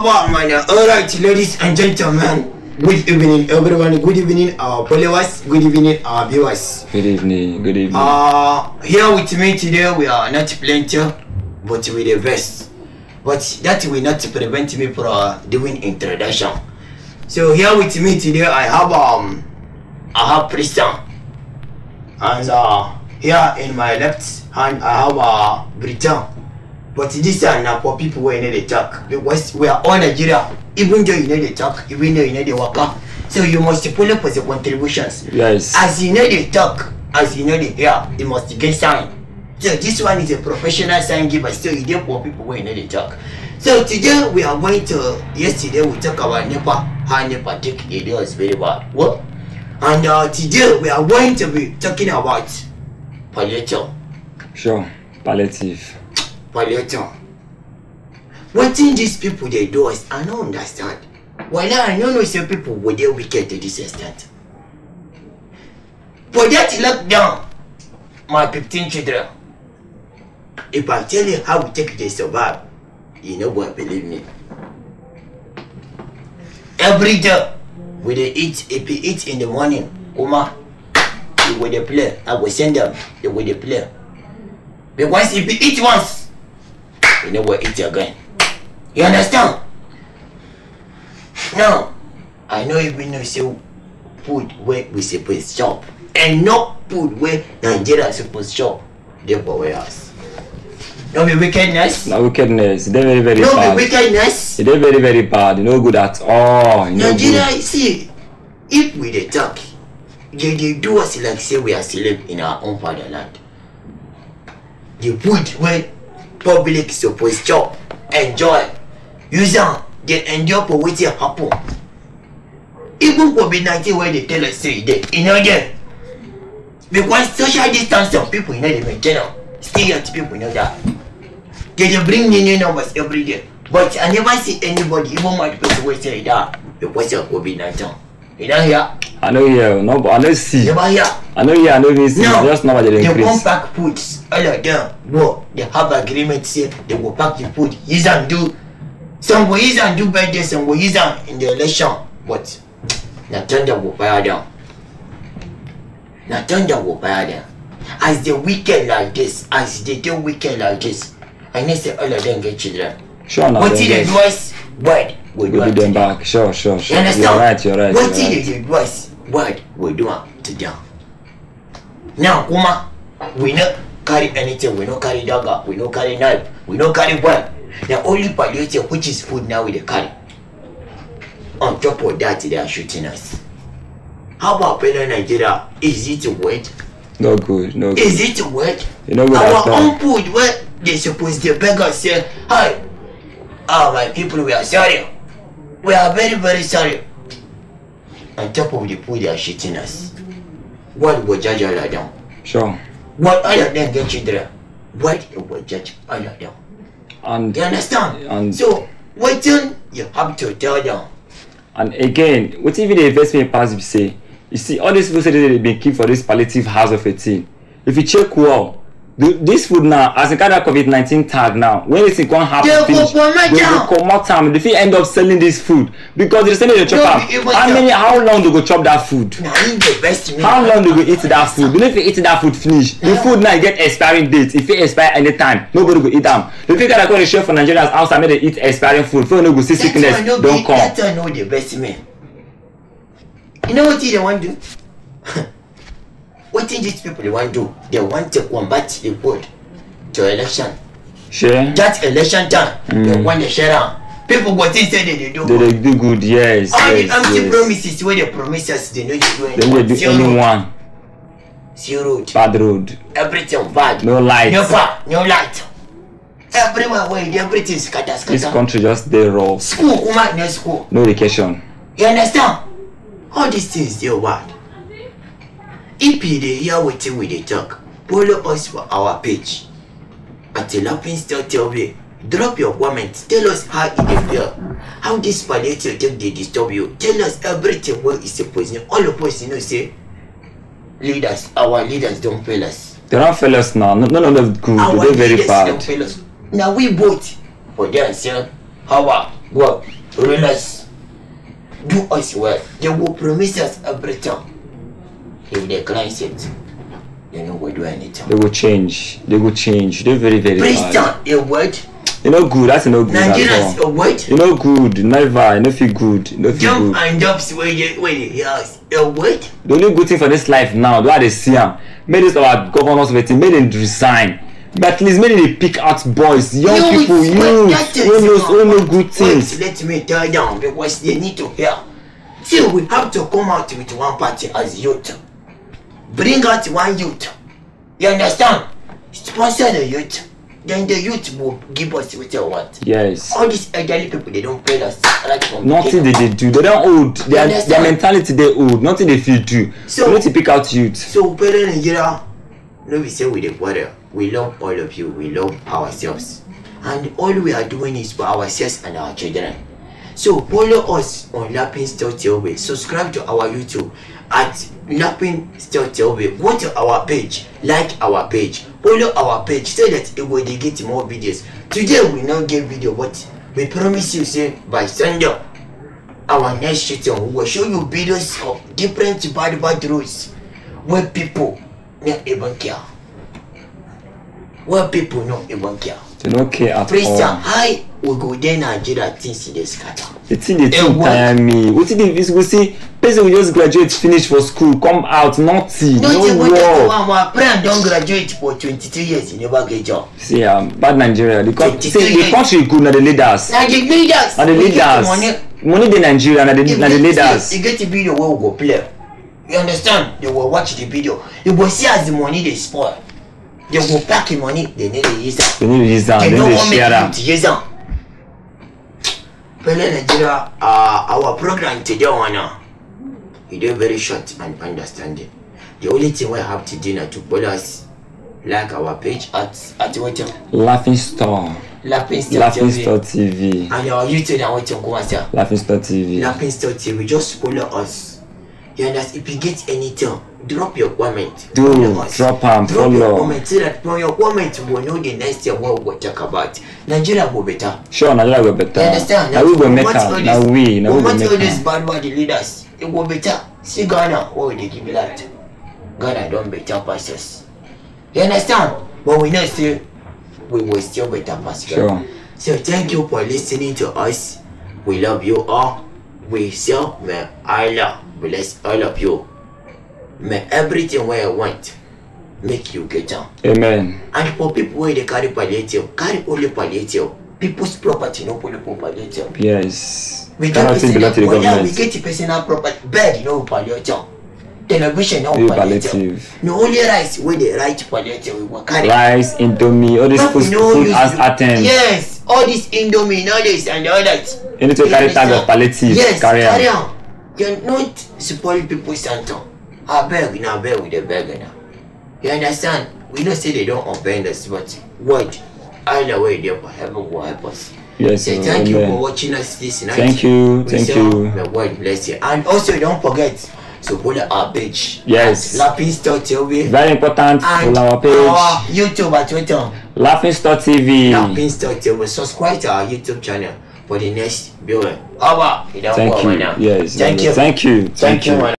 Alright, ladies and gentlemen. Good evening, everyone. Good evening, our followers. Good evening, our viewers. Good evening. Good evening. Uh, here with me today, we are not plenty, but with a vest. But that will not prevent me from uh, doing introduction. So here with me today, I have um, I have Christian, and uh, here in my left hand, I have uh, Britain. But this are now for people who need the talk because we are all Nigeria. Even though you need the talk, even though you need the worker, so you must pull up for the contributions. yes. As you know the talk, as you know the hear, you must get sign. So this one is a professional sign giver. So you dey for people wey know the talk. So today we are going to. Yesterday we talk about NEPA, how NEPA take the day was very bad. What? And uh, today we are going to be talking about palliative. Sure. Palliative. Palliative. Wetin these people dey do us, I no understand. Well, I no know say people go dey wicked to this extent. For that lockdown, my 15 children, if I tell you how we take dey survive, you no go believe me. Every day, we dey eat, if we eat in the morning, Kuma, you go dey play, I go send them, they go dey play. Because if you eat once, you no go your gun. You understand? Now, I know even know say food where we suppose chop and not food where Nigeria suppose chop dey for warehouse. No be wickedness. Now wickedness. They're very very No bad. be wickedness. They dey very very bad. No good at all. No Nigeria, good. see, if we dey talk, they dey do us like say we are slave in our own fatherland. The food wey public suppose chop, enjoy, use am, dey endure for wetin happen. Even COVID-19 wey dey tell us say e dey, e no dey. Because social distancing people e no dey maintain am, still yet people no die. They dey bring new new numbers every day. But I never see anybody, even my person wey say e die because of COVID-19. You don't hear? I know here. No, but I know see. Never hear? I know here. I know see. No. Just number they They come increase. pack foods, all of them. Go, they have agreement say they go pack the food, use and do. Some go use and do birthday, some go use am in the election. But na thunder go fire down. Na thunder go fire down. As the weekend like this, as they do weekend like this, I know say all of them get children. Sure now. What they they get- do us? Word, we am do them to them. back. Sure, sure, sure. You understand? You're right. You're right. What You're right. do us? Word, we do to them. Now, Kuma, we no carry anything. We no carry dagger. We no carry knife. We no carry gun. The only palliative which is food now we dey carry. On top of that, they are shooting us. How about fellow Nigeria? Is it wet? No good. No good. Is it wet? You know good Our own food where they suppose to beg us say, Hi, ah my people, we are sorry. We are very, very sorry. On top of the food, they are shitting us. What will judge all of them? Sure. What all of them get children? What will judge all of them? And You understand? And- so, what then you have to tell them? and again, what if the investment pass be say? You see, all these people say they've been keep for this palliative house of a thing. If you check well, the, this food now, as a kind of COVID nineteen tag now, when this thing come happen They finish, they am. go comot am. They fit end up selling this food because they say they chop No, am. How the- many? How long they go chop that food? The. How long they go eat that food? Know if you eat that food finish, the food now get expiring date. If it expire anytime, nobody go eat am. The thing that I call the chef for Nigerians outside make they eat expiring food. So no go see That sickness one no be- come. That one know the best man. You know what they want to do? what these people they want to do? They want to combat the vote to election. Share. That election time, they want to share am. People go think say they dey do They good. dey do good, yes, All the yes, empty yes. promises wey dey promise us, they no dey do Then they anyone. do Zero road, anyone zero road, bad road, everything bad. no light. No power, no light. Everywhere wey dey, everything scatter This scatter. country just dey rough. School kuma no school. No education. You understand? All these things dey bad. If you dey hear wetin we dey talk, follow us for our page at Laughing Store TV. Drop your comment, tell us how e dey feel, how this palliative take dey disturb you. Tell us everything wey e suppose know. All of us you know say leaders, our leaders don fail us. They don fail us now. No- None of them good. Our They very leaders don bad. fail us. Na we vote for them say Our work, relax, do us well. They will promise us everything. If they client it, they no go do anything. They will change. They will change. They're very, very hard. Christian, a word. You know good. That's no good Nigerians, a all. word. You know good. Never. You know feel good. You know feel Jump good. and jumps where you where you house. A word. The only good thing for this life now, the way they see am, make this our governors the team, make them resign. But at least make them dey pick out boys, young Youth, people, wait, youth, who knows, who know good wait, things. let me tell them because they need to hear. See, we have to come out with one party as youth. Bring out one youth. You understand? Sponsor the youth. Then the youth will give us what they want. Yes. All these elderly people, they don't pay us right Nothing they dey do. They don old. Their their mentality they old. Nothing they fit do. So- we need to pick out youth. So, parents Nigeria, no be say we the quarrel. We love all of you. We love ourselves, and all we are doing is for ourselves and our children. So follow us on Laughing Store TV. Subscribe to our YouTube at Laughing Store TV. Go to our page, like our page, follow our page so that it will get more videos. Today we no get video, but we promise you say by Sunday our next shooting we will show you videos of different bad bad roads where people no even care where people no even care They don't care at christian all. how we go dey nigeria things dey scatter The thing dey too tire me. Wetin dey go see person wey just graduate finish for school come out nothing, no no dey go work. our parent don graduate for twenty-three years he never get job See um, bad Nigeria. The country, see, the country good na the leaders. na the leaders Na the we leaders. money Money dey Nigeria na the na the leaders. you get video wey we go play you understand they will watch the video you go see as the money dey spoil they go pack the money they no dey use am They need to use am. they no need make share am. Pele nigeria uh, our program today one uh, e dey very short and understanding. The only thing wey i have to do na to follow us like our page at at wetin? Laughing Star. lapping still Laughing tv Star TV. and our youtube na wetin kuma say Laughing Star TV. lapping still tv just follow us you understand if you get anything drop your comment Do, drop am, drop your follow. comment so that from your comment we go know the next thing what we go talk about nigeria go better. Sure, Nigeria go better. You understand? Na we go make What. Na this- we. Na we go what all make these bad bad leaders it go better see ghana wey we dey give light ghana don better pass us you understand but we know say we will still better pass Sure. so thank you for listening to us we love you all we say may allah bless all of you may everything wey you want make you get am Amen. and for people wey dey carry palliative carry only palliative people's property no for palliative. Yes. We get personal, to the well, yeah, we get personal property, bed, no palliative. Television, no palliative. No only rice wey dey write palliative we go carry. Rice, Indomie, all these food, no food as the- items. Yes, all this indomie, knowledge and all that. You need to carry tag of palliative. Yes, carry carry am. You're not spoil people center. Abeg na abeg we dey beg now. You understand? We know say they don offend us but word either way dey for heaven will help us. Yes. Oh, thank you for amen. watching us this night. Thank you. We Thank you. May God bless you. And also don't forget to follow our page. Yes. Lapping Store TV. Very important. And Follow our page. our YouTube at Twitter. Laughing Star TV. Lapping Store TV. Subscribe to our YouTube channel for the next. You don't Thank you. Yes. Thank you. Thank you. Thank you.